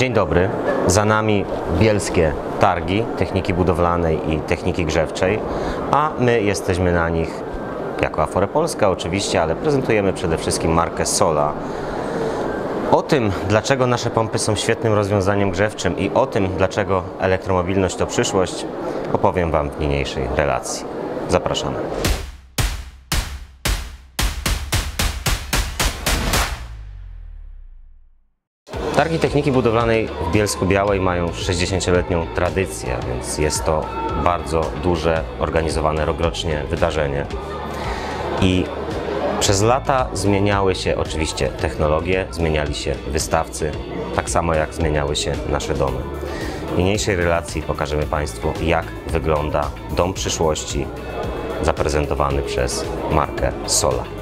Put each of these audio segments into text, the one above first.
Dzień dobry. Za nami bielskie targi techniki budowlanej i techniki grzewczej, a my jesteśmy na nich jako Afore Polska oczywiście, ale prezentujemy przede wszystkim markę Sola. O tym, dlaczego nasze pompy są świetnym rozwiązaniem grzewczym i o tym, dlaczego elektromobilność to przyszłość, opowiem Wam w niniejszej relacji. Zapraszamy. Targi Techniki Budowlanej w Bielsku Białej mają 60-letnią tradycję, więc jest to bardzo duże, organizowane rokrocznie wydarzenie. I przez lata zmieniały się oczywiście technologie, zmieniali się wystawcy, tak samo jak zmieniały się nasze domy. W niniejszej relacji pokażemy Państwu, jak wygląda dom przyszłości zaprezentowany przez markę Sola.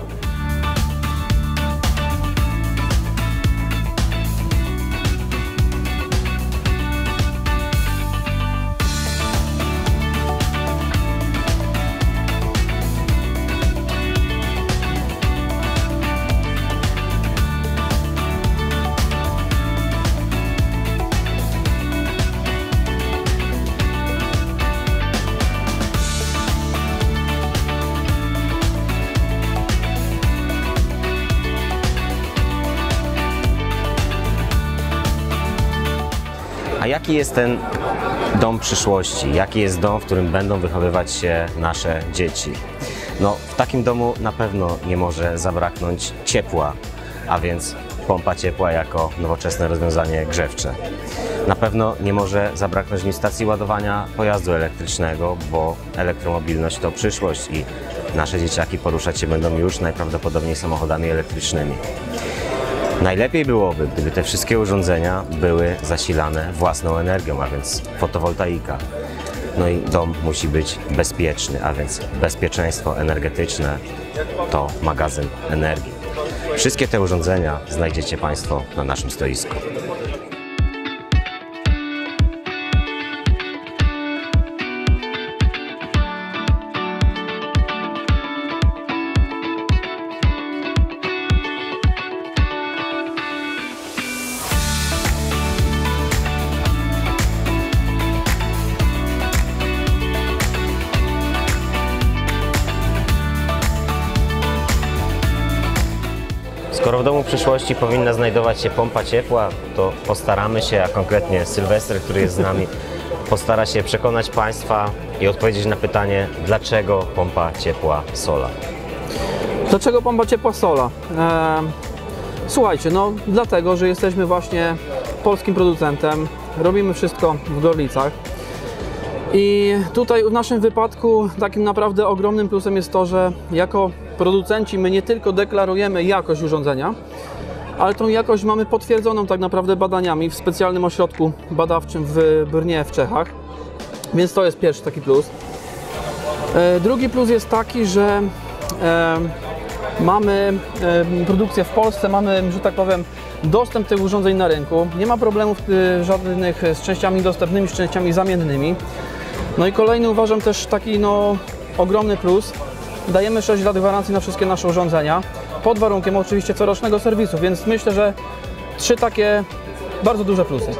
Jaki jest ten dom przyszłości? Jaki jest dom, w którym będą wychowywać się nasze dzieci? No, w takim domu na pewno nie może zabraknąć ciepła, a więc pompa ciepła jako nowoczesne rozwiązanie grzewcze. Na pewno nie może zabraknąć mi stacji ładowania pojazdu elektrycznego, bo elektromobilność to przyszłość i nasze dzieciaki poruszać się będą już najprawdopodobniej samochodami elektrycznymi. Najlepiej byłoby, gdyby te wszystkie urządzenia były zasilane własną energią, a więc fotowoltaika. No i dom musi być bezpieczny, a więc bezpieczeństwo energetyczne to magazyn energii. Wszystkie te urządzenia znajdziecie Państwo na naszym stoisku. Skoro w domu przyszłości powinna znajdować się pompa ciepła, to postaramy się, a konkretnie Sylwester, który jest z nami, postara się przekonać Państwa i odpowiedzieć na pytanie, dlaczego pompa ciepła Sola. Dlaczego pompa ciepła sola? E, słuchajcie, no dlatego, że jesteśmy właśnie polskim producentem, robimy wszystko w Gorlicach. I tutaj w naszym wypadku takim naprawdę ogromnym plusem jest to, że jako producenci my nie tylko deklarujemy jakość urządzenia, ale tą jakość mamy potwierdzoną tak naprawdę badaniami w specjalnym ośrodku badawczym w Brnie w Czechach. Więc to jest pierwszy taki plus. E, Drugi plus jest taki, że e, mamy e, produkcję w Polsce, mamy, że tak powiem, dostęp tych urządzeń na rynku. Nie ma problemów żadnych z częściami dostępnymi, z częściami zamiennymi. No i kolejny uważam też taki no, ogromny plus. Dajemy 6 lat gwarancji na wszystkie nasze urządzenia, pod warunkiem oczywiście corocznego serwisu, więc myślę, że trzy takie bardzo duże plusy.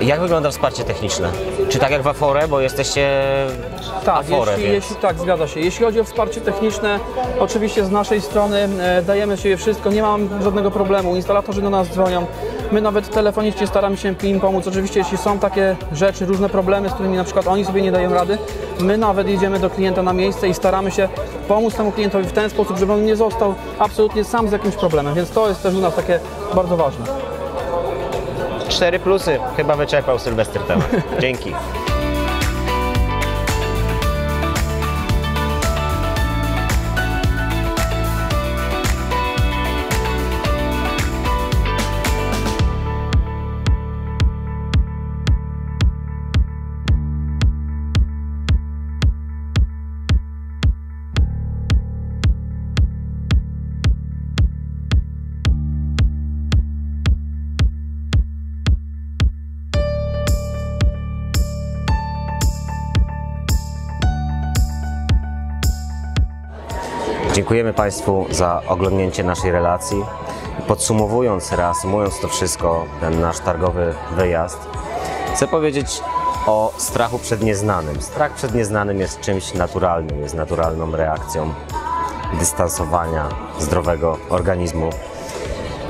Jak wygląda wsparcie techniczne? Czy tak jak w Afore, bo jesteście Tak, Afore, jeśli, więc... jeśli tak, zgadza się. Jeśli chodzi o wsparcie techniczne, oczywiście z naszej strony e, dajemy siebie wszystko, nie mam żadnego problemu. Instalatorzy do nas dzwonią. My nawet telefonicznie staramy się im pomóc. Oczywiście, jeśli są takie rzeczy, różne problemy, z którymi na przykład oni sobie nie dają rady, my nawet jedziemy do klienta na miejsce i staramy się pomóc temu klientowi w ten sposób, żeby on nie został absolutnie sam z jakimś problemem. Więc to jest też u nas takie bardzo ważne. Cztery plusy. Chyba wyczerpał Sylwester temat. Dzięki. Dziękujemy Państwu za oglądnięcie naszej relacji Podsumowując, reasumując to wszystko, ten nasz targowy wyjazd, chcę powiedzieć o strachu przed nieznanym. Strach przed nieznanym jest czymś naturalnym, jest naturalną reakcją dystansowania zdrowego organizmu.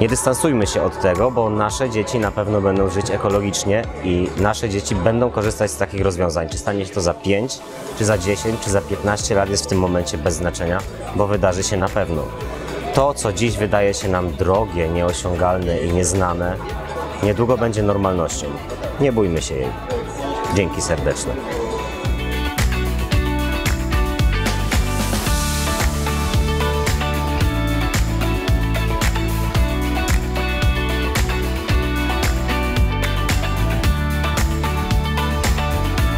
Nie dystansujmy się od tego, bo nasze dzieci na pewno będą żyć ekologicznie i nasze dzieci będą korzystać z takich rozwiązań. Czy stanie się to za 5, czy za 10, czy za 15 lat jest w tym momencie bez znaczenia, bo wydarzy się na pewno. To, co dziś wydaje się nam drogie, nieosiągalne i nieznane, niedługo będzie normalnością. Nie bójmy się jej. Dzięki serdeczne.